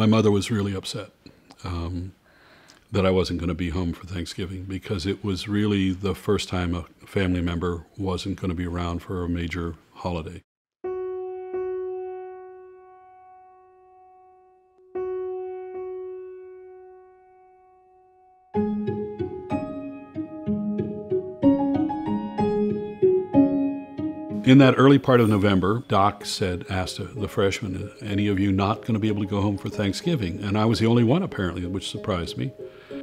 My mother was really upset um, that I wasn't going to be home for Thanksgiving because it was really the first time a family member wasn't going to be around for a major holiday. In that early part of November, Doc said, asked the freshmen, any of you not going to be able to go home for Thanksgiving? And I was the only one, apparently, which surprised me.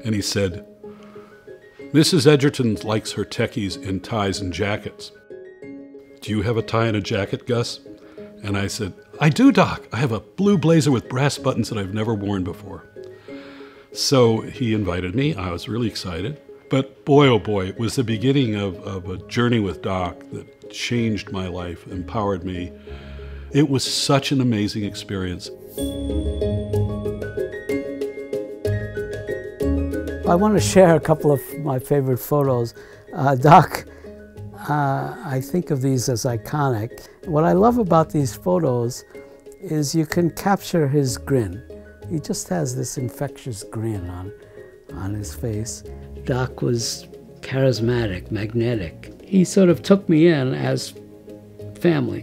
And he said, Mrs. Edgerton likes her techies in ties and jackets. Do you have a tie and a jacket, Gus? And I said, I do, Doc. I have a blue blazer with brass buttons that I've never worn before. So he invited me. I was really excited. But boy, oh boy, it was the beginning of, of a journey with Doc that changed my life, empowered me. It was such an amazing experience. I want to share a couple of my favorite photos. Uh, Doc, uh, I think of these as iconic. What I love about these photos is you can capture his grin. He just has this infectious grin on, on his face. Doc was charismatic, magnetic. He sort of took me in as family.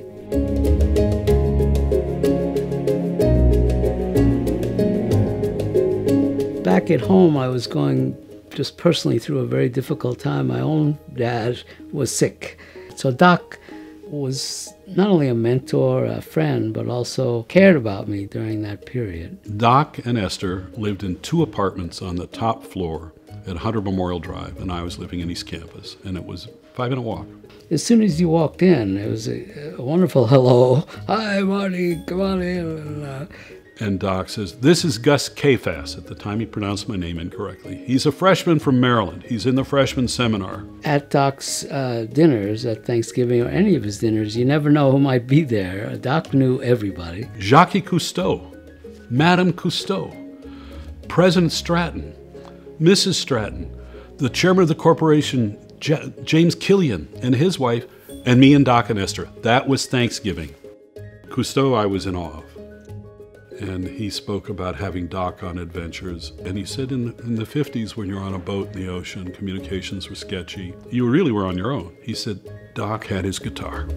Back at home, I was going just personally through a very difficult time. My own dad was sick. So Doc was not only a mentor, a friend, but also cared about me during that period. Doc and Esther lived in two apartments on the top floor at Hunter Memorial Drive, and I was living in East Campus, and it was five minute walk. As soon as you walked in, it was a, a wonderful hello. Hi, Marty, come on in. And, uh, and Doc says, This is Gus Kafas. At the time, he pronounced my name incorrectly. He's a freshman from Maryland. He's in the freshman seminar. At Doc's uh, dinners, at Thanksgiving, or any of his dinners, you never know who might be there. Doc knew everybody. Jacques Cousteau, Madame Cousteau, President Stratton, Mrs. Stratton, the chairman of the corporation, J- James Killian, and his wife, and me and Doc and Esther. That was Thanksgiving. Cousteau, I was in awe of. And he spoke about having Doc on adventures. And he said in, in the 50s, when you're on a boat in the ocean, communications were sketchy. You really were on your own. He said Doc had his guitar.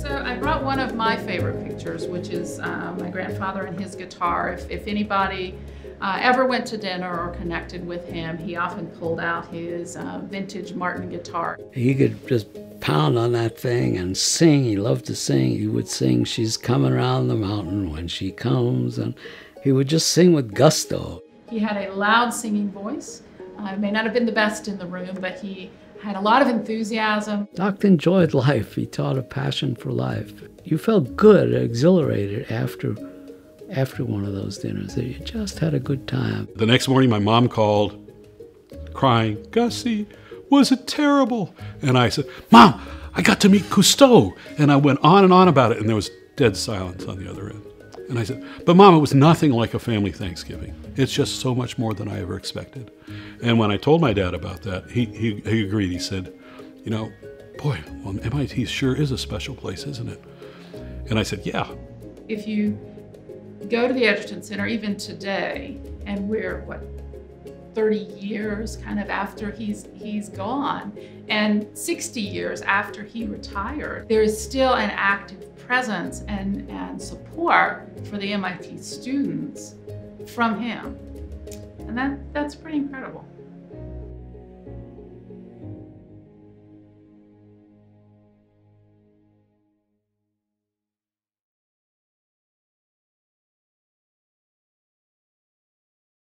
So I brought one of my favorite pictures, which is uh, my grandfather and his guitar. If, if anybody uh, ever went to dinner or connected with him, he often pulled out his uh, vintage Martin guitar. He could just pound on that thing and sing. He loved to sing. He would sing, She's coming around the mountain when she comes. And he would just sing with gusto. He had a loud singing voice. Uh, may not have been the best in the room, but he had a lot of enthusiasm. Doc enjoyed life. He taught a passion for life. You felt good, exhilarated after after one of those dinners that you just had a good time. The next morning, my mom called, crying, Gussie, was it terrible? And I said, Mom, I got to meet Cousteau. And I went on and on about it, and there was dead silence on the other end. And I said, But Mom, it was nothing like a family Thanksgiving. It's just so much more than I ever expected. And when I told my dad about that, he, he, he agreed. He said, You know, boy, well, MIT sure is a special place, isn't it? And I said, Yeah. If you go to the Edgerton Center even today, and we're what 30 years kind of after he's he's gone and 60 years after he retired there is still an active presence and and support for the MIT students from him. And that that's pretty incredible